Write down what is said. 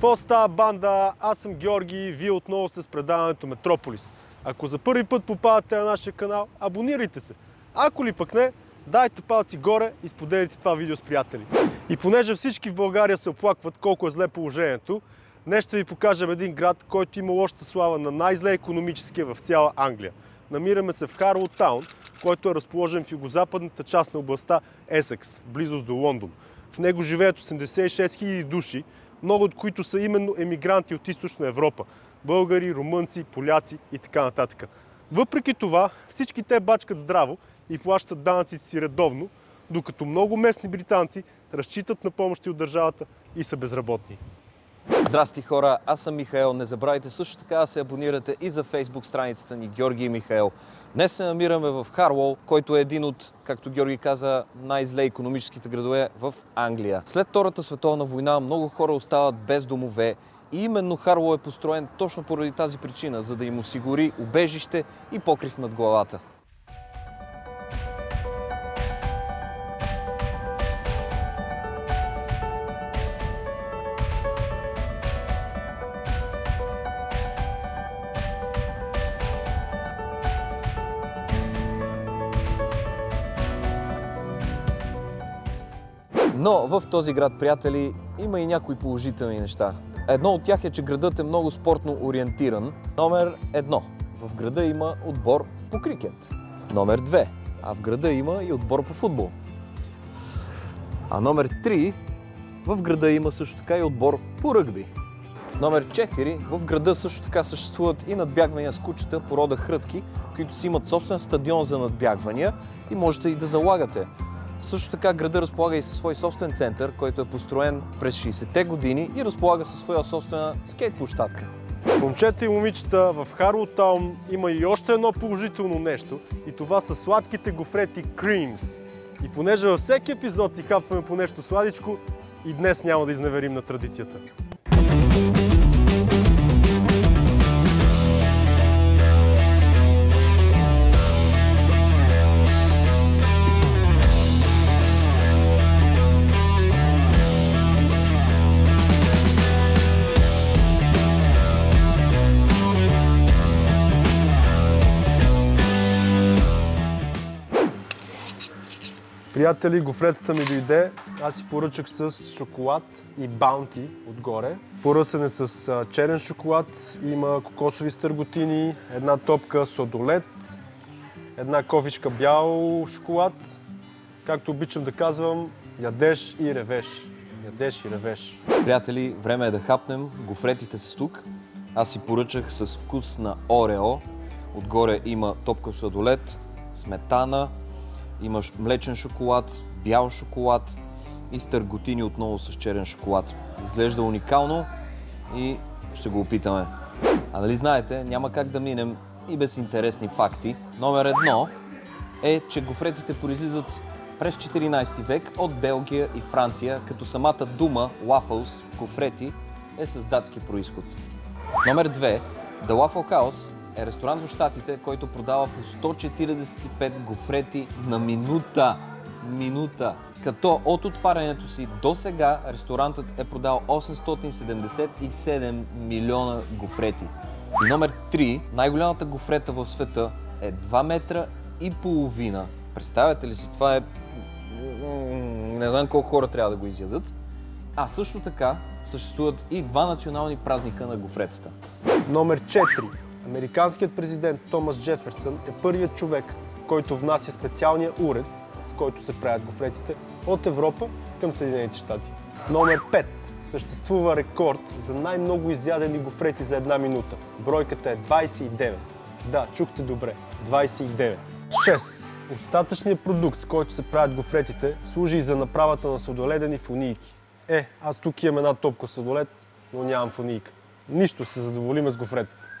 Какво става банда? Аз съм Георги и вие отново сте с предаването Метрополис. Ако за първи път попадате на нашия канал, абонирайте се. Ако ли пък не, дайте палци горе и споделите това видео с приятели. И понеже всички в България се оплакват колко е зле положението, днес ще ви покажем един град, който има лошата слава на най-зле економическия в цяла Англия. Намираме се в Харлоу Таун, който е разположен в югозападната част на областта Есекс, близост до Лондон. В него живеят 86 000 души, много от които са именно емигранти от източна Европа. Българи, румънци, поляци и така нататък. Въпреки това, всички те бачкат здраво и плащат данъците си редовно, докато много местни британци разчитат на помощи от държавата и са безработни. Здрасти хора, аз съм Михаел. Не забравяйте също така да се абонирате и за фейсбук страницата ни Георги и Михаел. Днес се намираме в Харлоу, който е един от, както Георги каза, най-зле економическите градове в Англия. След Втората световна война много хора остават без домове и именно Харлоу е построен точно поради тази причина, за да им осигури убежище и покрив над главата. Но в този град, приятели, има и някои положителни неща. Едно от тях е, че градът е много спортно ориентиран. Номер едно. В града има отбор по крикет. Номер две. А в града има и отбор по футбол. А номер три. В града има също така и отбор по ръгби. Номер 4. В града също така съществуват и надбягвания с кучета по рода хрътки, които си имат собствен стадион за надбягвания и можете и да залагате. Също така града разполага и със свой собствен център, който е построен през 60-те години и разполага със своя собствена скейт площадка. Момчета и момичета, в Харлоу Таун има и още едно положително нещо и това са сладките гофрети Creams. И понеже във всеки епизод си капваме по нещо сладичко, и днес няма да изневерим на традицията. Приятели, гофретата ми дойде. Аз си поръчах с шоколад и баунти отгоре. Поръсен е с черен шоколад, има кокосови стърготини, една топка содолет, една кофичка бял шоколад. Както обичам да казвам, ядеш и ревеш. Ядеш и ревеш. Приятели, време е да хапнем. Гофретите са тук. Аз си поръчах с вкус на Орео. Отгоре има топка сладолет, сметана, имаш млечен шоколад, бял шоколад и стърготини отново с черен шоколад. Изглежда уникално и ще го опитаме. А нали знаете, няма как да минем и без интересни факти. Номер едно е, че гофретите произлизат през 14 век от Белгия и Франция, като самата дума waffles, гофрети, е с датски происход. Номер 2. The Waffle House е ресторант в Штатите, който продава по 145 гофрети на минута. Минута. Като от отварянето си до сега ресторантът е продал 877 милиона гофрети. И номер 3. Най-голямата гофрета в света е 2 метра и половина. Представяте ли си? Това е... Не знам колко хора трябва да го изядат. А също така съществуват и два национални празника на гофретата. Номер 4. Американският президент Томас Джеферсън е първият човек, който внася специалния уред, с който се правят гофретите, от Европа към Съединените щати. Номер 5. Съществува рекорд за най-много изядени гофрети за една минута. Бройката е 29. Да, чухте добре. 29. 6. Остатъчният продукт, с който се правят гофретите, служи и за направата на сладоледени фунийки. Е, аз тук имам една топка сладолед, но нямам фунийка. Нищо, се задоволиме с гофретите.